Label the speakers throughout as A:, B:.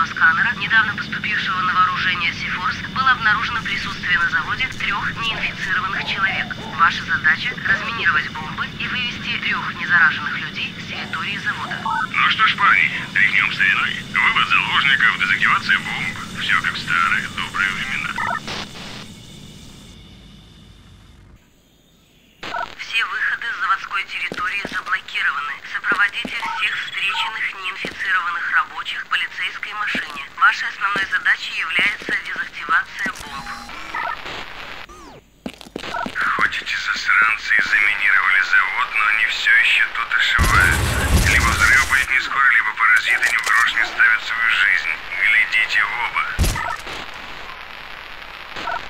A: портативного сканера, недавно поступившего на вооружение Сифорс, было обнаружено присутствие на заводе трех неинфицированных человек. Ваша задача – разминировать бомбы и вывести трех незараженных людей с территории завода.
B: Ну что ж, парни, тряхнем стариной. Вывод заложников, дезактивация бомб. Все как в старые добрые времена.
A: Вашей основной задачей является дезактивация бомб.
B: Хоть эти засранцы и заминировали завод, но они все еще тут ошиваются. Либо взрыв будет не скоро, либо паразиты ни в грош не ставят свою жизнь. Глядите в оба.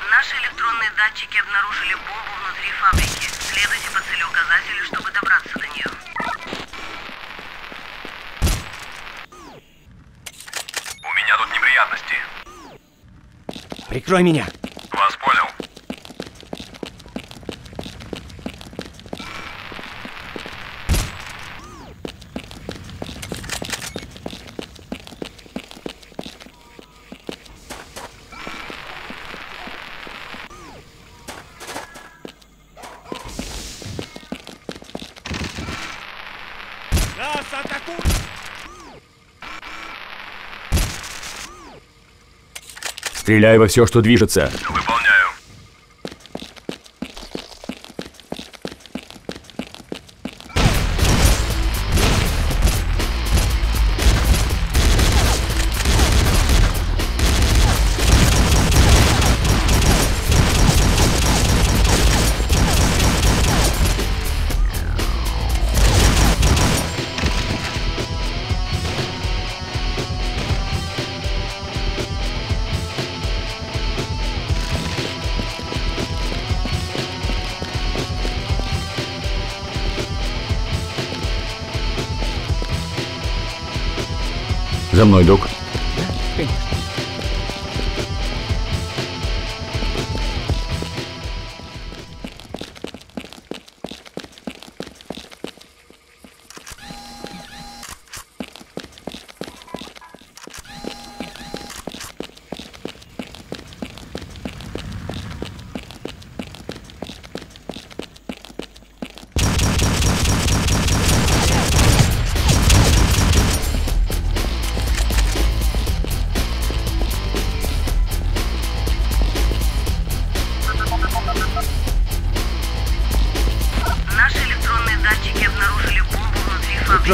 A: Наши электронные датчики обнаружили бомбу внутри фабрики. Следуйте по целеуказателю, чтобы добраться до нее.
B: У меня тут неприятности.
C: Прикрой меня.
B: Вас понял.
C: Нас атакуют! Стреляй во все, что движется. За мной, док.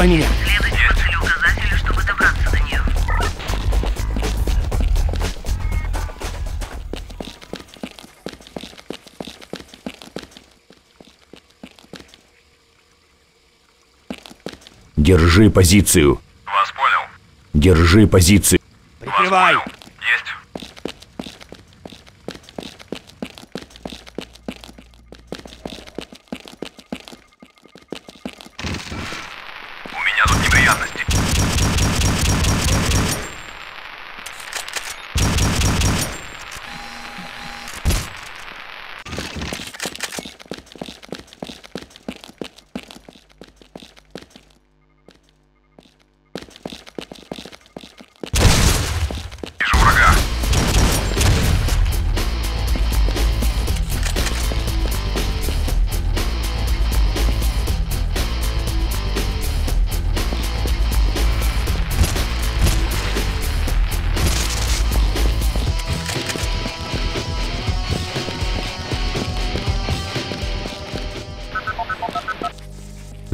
C: Меня.
A: Следуйте по целеуказателю, чтобы добраться до нее.
C: Держи позицию.
B: Вас понял.
C: Держи позицию.
B: Вас
C: Прикрывай.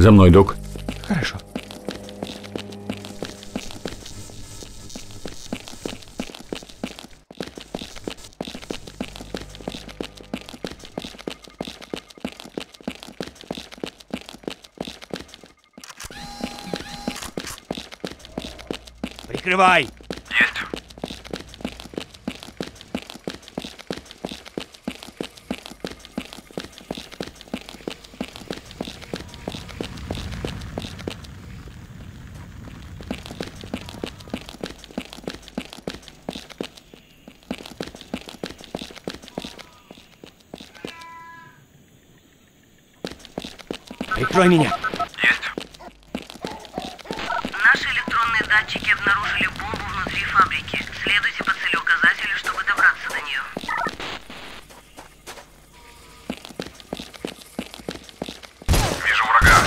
C: За мной, док. Хорошо. Прикрывай.
D: Прикрой меня.
B: Есть.
A: Наши электронные датчики обнаружили бомбу внутри фабрики. Следуйте по целеуказателю, чтобы добраться до нее.
B: Вижу врага.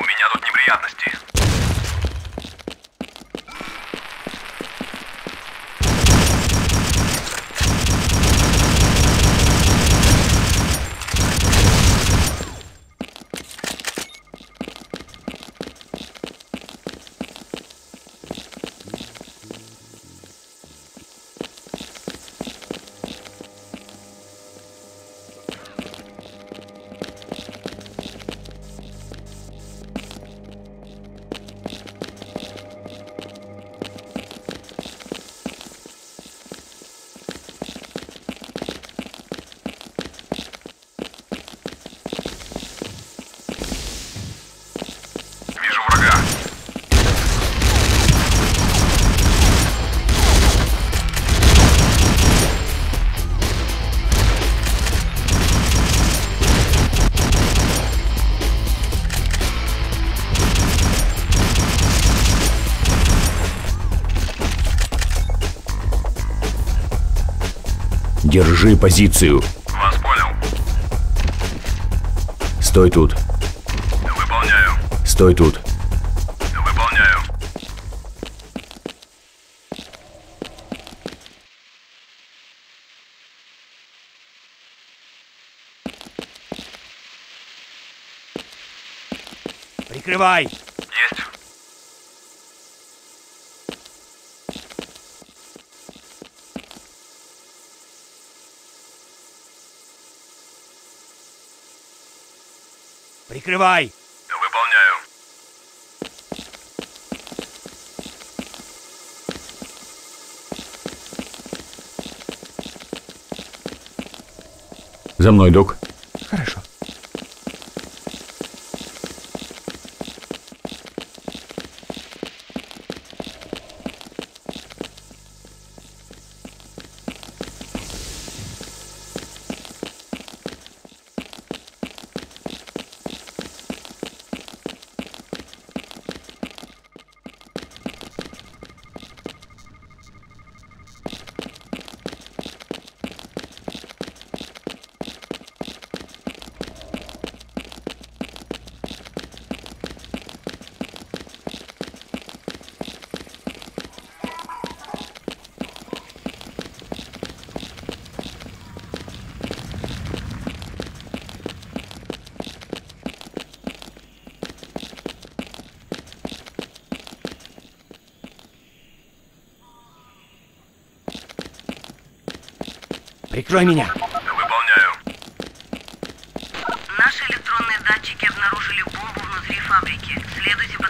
B: У меня тут неприятности.
C: Держи позицию.
B: Вас понял.
C: Стой тут.
B: Выполняю.
C: Стой тут.
B: Выполняю.
D: Прикрывай. Прикрывай.
B: Выполняю.
C: За мной, док.
D: Прикрой меня.
B: Выполняю.
A: Наши электронные датчики обнаружили бомбу внутри фабрики. Следуйте по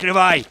D: Прикрывай.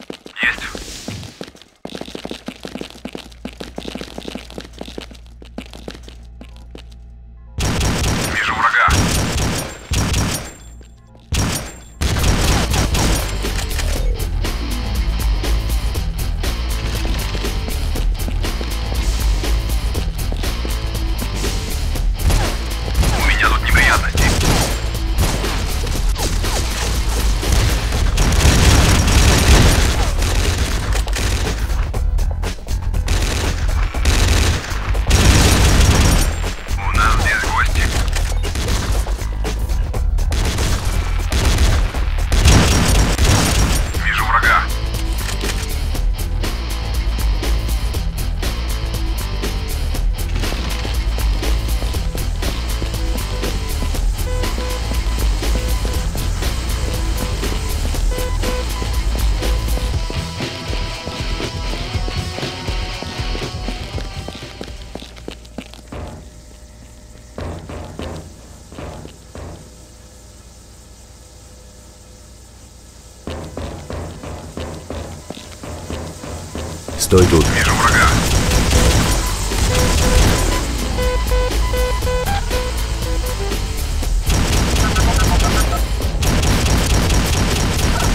C: Стой тут.
D: Вижу врага.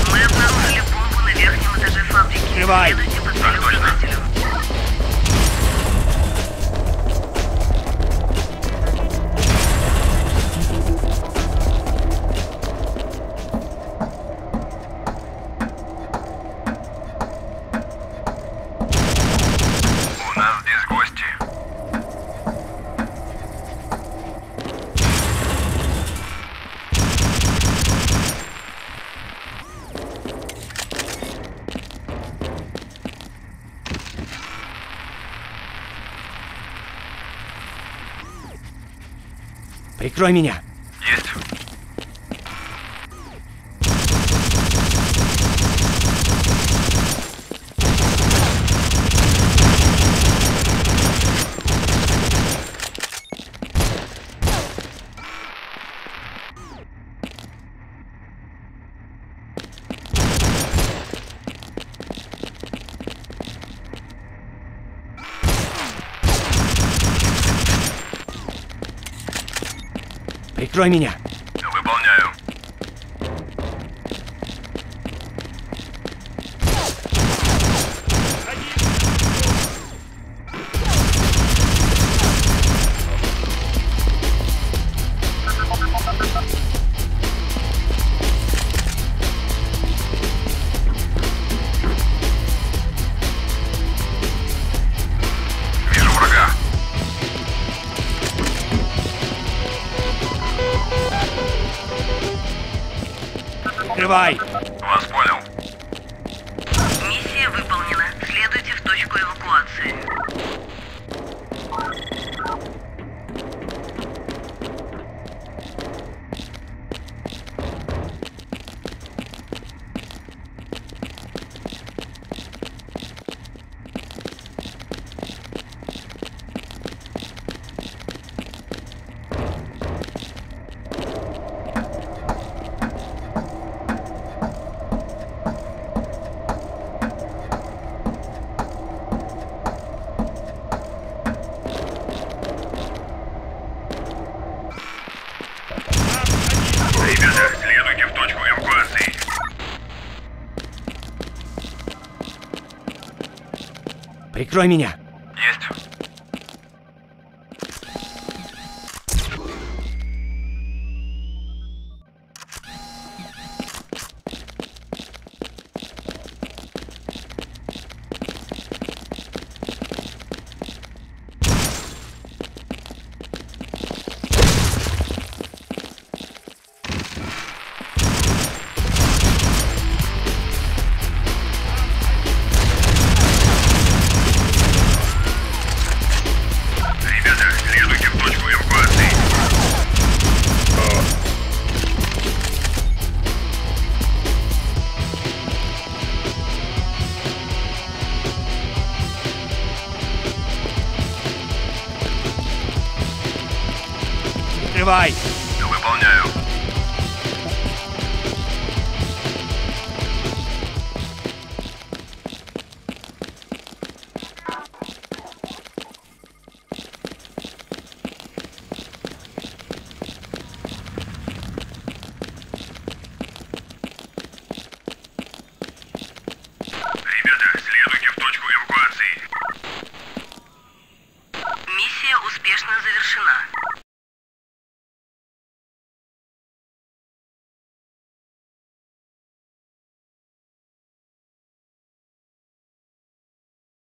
A: Мы обнаружили бомбу на верхнем этаже фабрики. Следуйте по
D: Так точно.
B: Прикрой меня.
D: Есть.
B: Прикрой меня. Прикрывай. Прикрой меня. Прикрывай.
D: Выполняю.